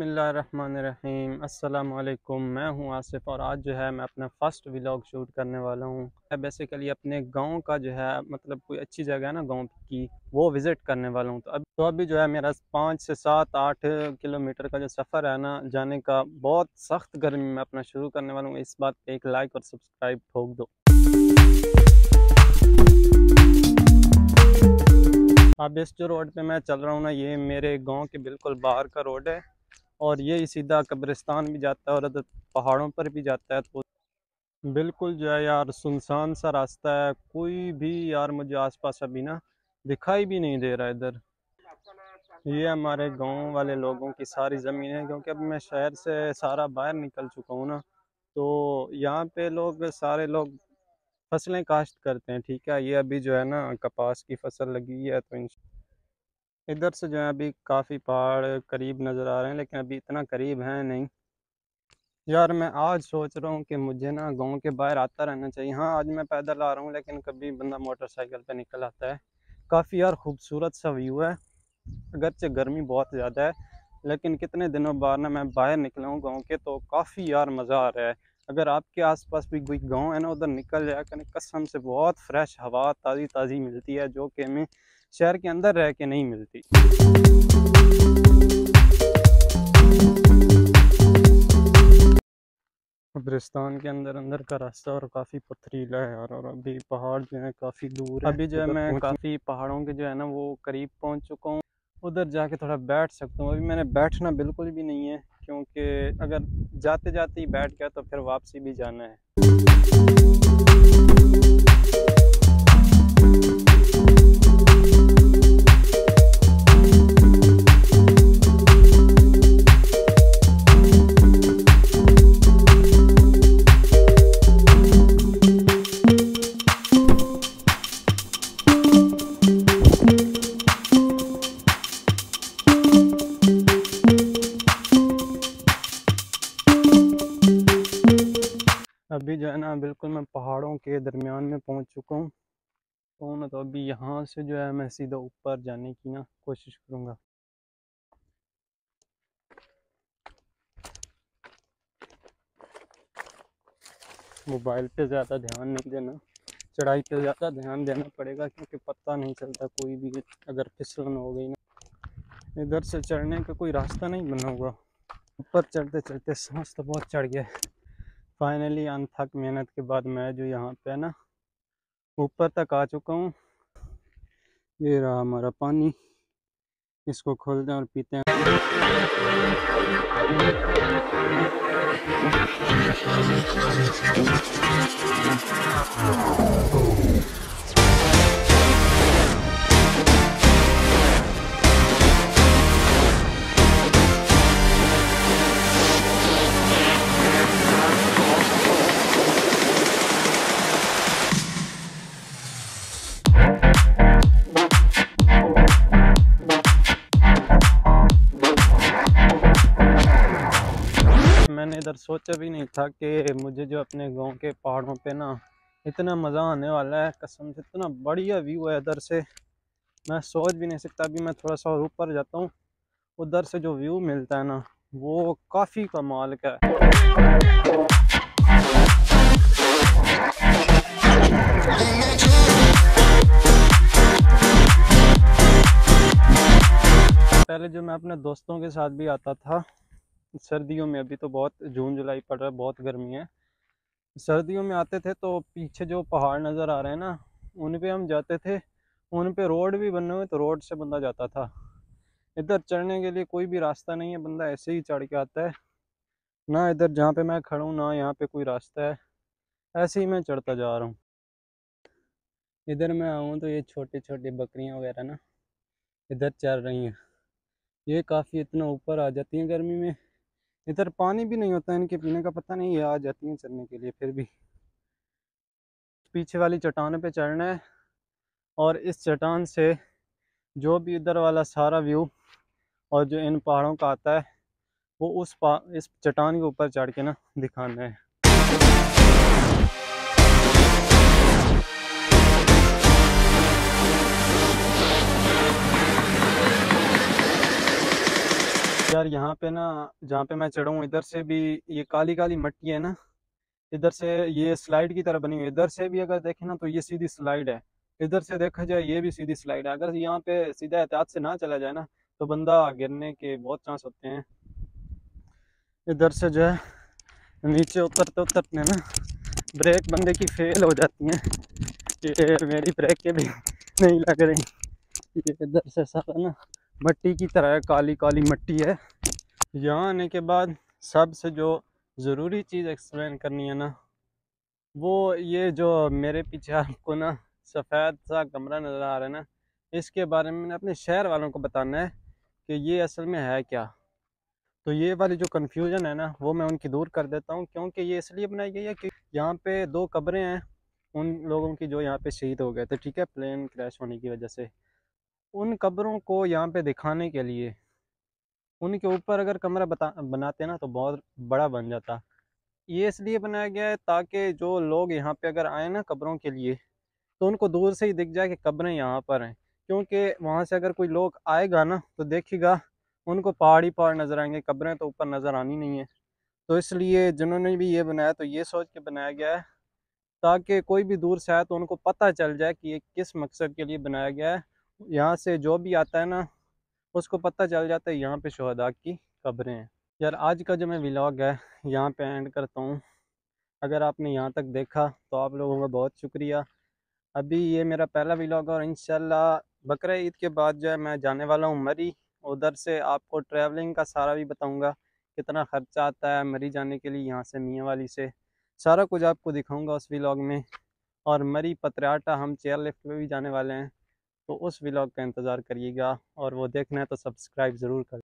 بسم اللہ الرحمن الرحیم۔ السلام علیکم۔ میں ہوں آصف اور آج جو ہے میں اپنا فرسٹ ولاگ شوٹ کرنے والا ہوں۔ میں بیسیکلی اپنے گاؤں کا جو ہے مطلب کوئی اچھی جگہ ہے نا گاؤں کی، وہ وزٹ کرنے والا ہوں۔ تو اب تو ابھی جو ہے میرا پانچ سے سات آٹھ کلومیٹر کا جو سفر ہے نا، جانے کا بہت سخت گرمی میں اپنا شروع کرنے والا ہوں۔ اس بات پہ ایک لائک اور سبسکرائب ٹھوک دو۔ اب اس جو روڈ پہ میں چل رہا ہوں نا، یہ میرے گاؤں کے بالکل باہر کا روڈ ہے۔ اور یہ سیدھا قبرستان بھی جاتا ہے اور ادھر پہاڑوں پر بھی جاتا ہے تو بالکل جو ہے یار سنسان سا راستہ ہے، کوئی بھی یار مجھے آس پاس ابھی نا دکھائی بھی نہیں دے رہا ادھر۔ یہ ہمارے گاؤں والے لوگوں کی ساری زمین ہے کیونکہ اب میں شہر سے سارا باہر نکل چکا ہوں نا۔ تو یہاں پہ لوگ سارے لوگ فصلیں کاشت کرتے ہیں، ٹھیک ہے؟ یہ ابھی جو ہے نا کپاس کی فصل لگی ہے تو ادھر سے جو ہے ابھی کافی پہاڑ قریب نظر آ رہے ہیں، لیکن ابھی اتنا قریب ہیں نہیں۔ یار، میں آج سوچ رہا ہوں کہ مجھے نا گاؤں کے باہر آتا رہنا چاہیے۔ ہاں آج میں پیدل آ رہا ہوں، لیکن کبھی بندہ موٹر سائیکل پہ نکل آتا ہے۔ کافی یار، خوبصورت سا ویو ہے۔ اگرچہ گرمی بہت زیادہ ہے، لیکن کتنے دنوں بعد نا میں باہر نکلا ہوں گاؤں کے، تو کافی یار مزہ آ رہا ہے۔ اگر آپ کے آس پاس بھی کوئی گاؤں ہے نا، ادھر نکل جائے کریں، قسم سے بہت فریش ہوا، تازی تازی ملتی ہے، جو کہ ہمیں شہر کے اندر رہ کے نہیں ملتی۔ قبرستان کے اندر اندر کا راستہ اور کافی پتھریلا ہے اور ابھی پہاڑ جو ہیں کافی دور ابھی جو ہے میں کافی پہاڑوں کے جو ہے نا وہ قریب پہنچ چکا ہوں۔ ادھر جا کے تھوڑا بیٹھ سکتا ہوں۔ ابھی میں نے بیٹھنا بالکل بھی نہیں ہے کیونکہ اگر جاتے جاتے ہی بیٹھ گیا تو پھر واپسی بھی جانا ہے۔ ابھی جو ہے نا بالکل میں پہاڑوں کے درمیان میں پہنچ چکا ہوں۔ تو نا تو ابھی یہاں سے جو ہے میں سیدھا اوپر جانے کی نا کوشش کروں گا۔ موبائل پہ زیادہ دھیان نہیں دینا، چڑھائی پہ زیادہ دھیان دینا پڑے گا کیونکہ پتہ نہیں چلتا کوئی بھی اگر پھسلن ہو گئی نا۔ ادھر سے چڑھنے کا کوئی راستہ نہیں بنا ہوا۔ اوپر چڑھتے چڑھتے سانس تو بہت چڑھ گیا۔ فائنلی ان تھک محنت کے بعد میں جو یہاں پہ نا، اوپر تک آ چکا ہوں۔ یہ رہا ہمارا پانی۔ اس کو کھولتے ہیں اور پیتے ہیں۔ میں نے ادھر سوچا بھی نہیں تھا کہ مجھے جو اپنے گاؤں کے پہاڑوں پہ نا اتنا مزہ آنے والا ہے۔ قسم سے اتنا بڑھیا ویو ہے ادھر سے۔ میں سوچ بھی نہیں سکتا، ابھی میں تھوڑا سا اور اوپر جاتا ہوں۔ ادھر سے جو ویو ملتا ہے نا، وہ کافی کمال کا ہے۔ پہلے جو میں اپنے دوستوں کے ساتھ بھی آتا تھا سردیوں میں، ابھی تو بہت جون، جولائی پڑ رہا ہے، بہت گرمی ہے۔ سردیوں میں آتے تھے تو پیچھے جو پہاڑ نظر آ رہے ہیں نا، ان پہ ہم جاتے تھے۔ ان پہ روڈ بھی بنے ہوئے، تو روڈ سے بندہ جاتا تھا۔ ادھر چڑھنے کے لیے کوئی بھی راستہ نہیں ہے، بندہ ایسے ہی چڑھ کے آتا ہے۔ نہ ادھر جہاں پہ میں کھڑا ہوں، نہ یہاں پہ کوئی راستہ ہے۔ ایسے ہی میں چڑھتا جا رہا ہوں۔ ادھر میں آؤں تو یہ چھوٹے چھوٹے بکریاں وغیرہ نا، ادھر چل رہی ہیں۔ یہ کافی اتنا اوپر آ جاتی ہیں گرمی میں۔ ادھر پانی بھی نہیں ہوتا، ان کے پینے کا پتہ نہیں، یہ آ جاتی ہیں چلنے کے لیے، پھر بھی۔ پیچھے والی چٹان پہ چڑھنا ہے۔ اور اس چٹان سے جو بھی ادھر والا سارا ویو اور جو ان پہاڑوں کا آتا ہے، وہ اس پا، اس چٹان کے اوپر چڑھ کے نا دکھانا ہے۔ یار، یہاں پہ نا، جہاں پہ میں چڑھا ہوں، ادھر سے بھی یہ کالی کالی مٹی ہے نا۔ ادھر سے یہ سلائیڈ کی طرح بنی ہوئی ادھر سے بھی اگر دیکھیں نا تو یہ سیدھی سلائیڈ ہے۔ ادھر سے دیکھا جائے یہ بھی سیدھی سلائیڈ ہے۔ اگر یہاں پہ سیدھا احتیاط سے نہ چلا جائے نا تو بندہ گرنے کے بہت چانس ہوتے ہیں۔ ادھر سے جو ہے، نیچے اترتے اترتے نا بریک بندے کی فیل ہو جاتی ہیں۔ کہ میری بریک کے بھی نہیں لگ رہی۔ یہ ادھر سے سارا نا مٹی کی طرح کالی کالی مٹی ہے۔ یہاں آنے کے بعد سب سے جو ضروری چیز ایکسپلین کرنی ہے نا، وہ یہ جو میرے پیچھے آپ کو نا سفید سا کمرہ نظر آ رہا ہے نا، اس کے بارے میں نے اپنے شہر والوں کو بتانا ہے کہ یہ اصل میں ہے کیا۔ تو یہ والی جو کنفیوژن ہے نا، وہ میں ان کی دور کر دیتا ہوں، کیونکہ یہ اس لیے بنائی گئی ہے کہ یہاں پہ دو قبریں ہیں، ان لوگوں کی جو یہاں پہ شہید ہو گئے تھے، ٹھیک ہے پلین کریش ہونے کی وجہ سے۔ ان قبروں کو یہاں پہ دکھانے کے لیے۔ ان کے اوپر اگر کمرہ بتا، بناتے نا تو بہت بڑا بن جاتا۔ یہ اس لیے بنایا گیا ہے تاکہ جو لوگ یہاں پہ اگر آئیں نا قبروں کے لیے، تو ان کو دور سے ہی دکھ جائے کہ قبریں یہاں پر ہیں۔ کیونکہ وہاں سے اگر کوئی لوگ آئے گا نا تو دیکھے گا، ان کو پہاڑی پہاڑ نظر آئیں گے، قبریں تو اوپر نظر آنی نہیں ہیں۔ تو اس لیے جنہوں نے بھی یہ بنایا تو یہ سوچ کے بنایا گیا ہے تاکہ کوئی بھی دور سے آئے تو ان کو پتہ چل جائے کہ یہ کس مقصد کے لیے بنایا گیا ہے۔ یہاں سے جو بھی آتا ہے نا، اس کو پتہ چل جاتا ہے یہاں پہ شہداء کی قبریں ہیں۔ یار، آج کا جو میں ولاگ ہے، یہاں پہ اینڈ کرتا ہوں۔ اگر آپ نے یہاں تک دیکھا تو آپ لوگوں کا بہت شکریہ۔ ابھی یہ میرا پہلا ولاگ اور انشاءاللہ بقرہ عید کے بعد جو ہے میں جانے والا ہوں مری۔ ادھر سے آپ کو ٹریولنگ کا سارا بھی بتاؤں گا کتنا خرچہ آتا ہے مری جانے کے لیے یہاں سے میاں والی سے۔ سارا کچھ آپ کو دکھاؤں گا اس ولاگ میں۔ اور مری پتریاٹا ہم چیئر لفٹ پہ بھی جانے والے ہیں۔ تو اس ولاگ کا انتظار کریے گا اور وہ دیکھنا ہے تو سبسکرائب ضرور کر